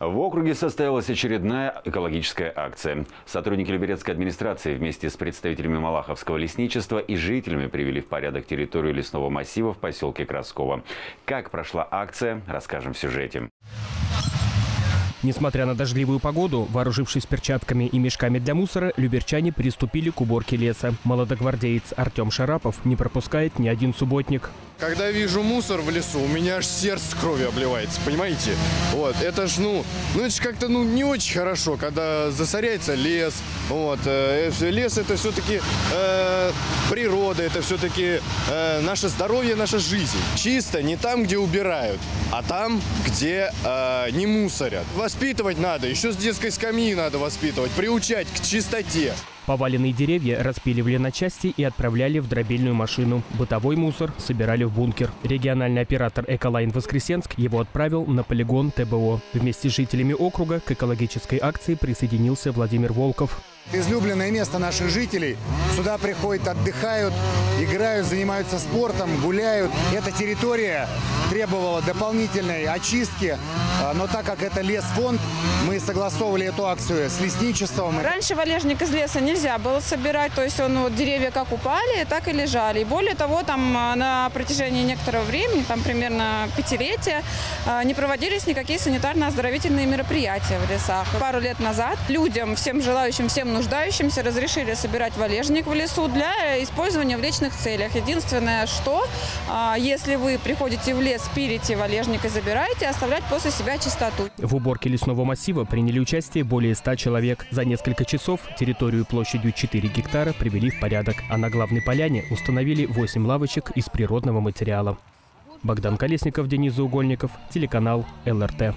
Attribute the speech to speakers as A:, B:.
A: В округе состоялась очередная экологическая акция. Сотрудники Люберецкой администрации вместе с представителями Малаховского лесничества и жителями привели в порядок территорию лесного массива в поселке Красково. Как прошла акция, расскажем в сюжете.
B: Несмотря на дождливую погоду, вооружившись перчатками и мешками для мусора, люберчане приступили к уборке леса. Молодогвардеец Артем Шарапов не пропускает ни один субботник.
C: Когда вижу мусор в лесу, у меня аж сердце кровью обливается, понимаете? Вот, это ж, ну, ну это ж как-то, ну, не очень хорошо, когда засоряется лес, вот. Э, лес это все-таки э, природа, это все-таки э, наше здоровье, наша жизнь. Чисто не там, где убирают, а там, где э, не мусорят. Воспитывать надо, еще с детской скамьи надо воспитывать, приучать к чистоте.
B: Поваленные деревья распиливали на части и отправляли в дробильную машину. Бытовой мусор собирали в бункер. Региональный оператор «Эколайн Воскресенск» его отправил на полигон ТБО. Вместе с жителями округа к экологической акции присоединился Владимир Волков.
D: Излюбленное место наших жителей. Сюда приходят, отдыхают, играют, занимаются спортом, гуляют. Эта территория требовала дополнительной очистки, а, но так как это лесфонд, мы согласовывали эту акцию с лесничеством.
E: Раньше валежник из леса нельзя было собирать, то есть он, вот, деревья как упали, так и лежали. И более того, там а, на протяжении некоторого времени, там примерно пятилетия, а, не проводились никакие санитарно-оздоровительные мероприятия в лесах. Пару лет назад людям, всем желающим, всем нуждающимся разрешили собирать валежник в лесу для использования в личных целях. Единственное, что если вы приходите в лес, пилите валежник и забираете, оставлять после себя чистоту.
B: В уборке лесного массива приняли участие более 100 человек. За несколько часов территорию площадью 4 гектара привели в порядок, а на главной поляне установили 8 лавочек из природного материала. Богдан Колесников, Денис Заугольников, телеканал ЛРТ.